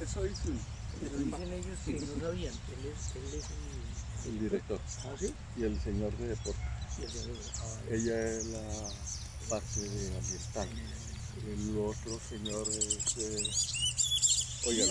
Eso dicen. Pero dicen ellos que no sabían. Él es, él es el, el director. ¿Ah, sí? Y el señor de deporte. Ella es la parte de ambiental. El otro señor es... Eh, oiga,